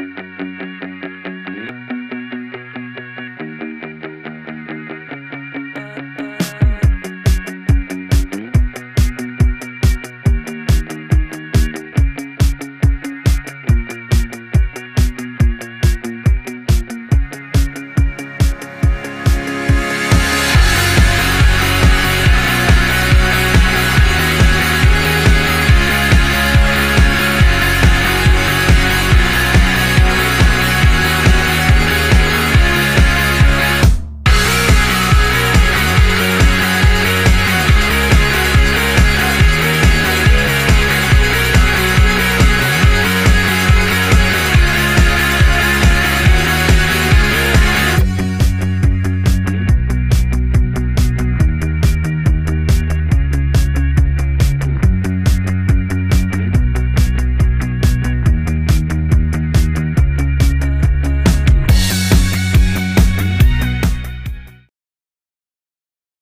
Música